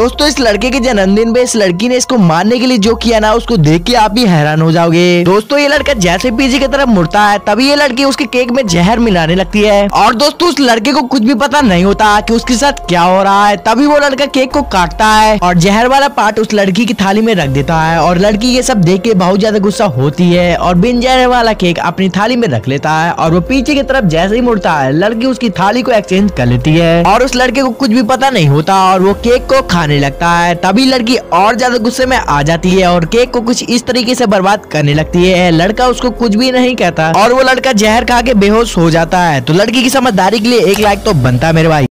दोस्तों, इस लड़के के जन्मदिन पे इस लड़की ने इसको मारने के लिए जो किया ना, उसको देख के आप भी हैरान हो जाओगे। दोस्तों, ये लड़का जैसे पीछे की तरफ़ मुड़ता है, तभी ये लड़की उसके केक में जहर मिलाने लगती है। और दोस्तों, उस लड़के को कुछ भी पता नहीं होता कि उसके साथ क्या हो रहा है। तभी वो लड़का केक को काटता है और जहर वाला पार्ट उस लड़की की थाली में रख देता है और लड़की ये सब देख के बहुत ज़्यादा गुस्सा होती है और बिन जहर वाला केक अपनी थाली में रख लेता है और वो पीछे की तरफ़ जैसे ही मुड़ता है, लड़की उसकी थाली को एक्सचेंज कर लेती है। और उस लड़के को कुछ भी पता नहीं होता और वो केक को खाने लगता है, तभी लड़की और ज़्यादा गुस्से में आ जाती है और केक को कुछ इस तरीके से बर्बाद करने लगती है। लड़का उसको कुछ भी नहीं कहता और वो लड़का जहर खा के बेहोश हो जाता है। तो लड़की की समझदारी के लिए एक लाइक तो बनता है मेरे भाई।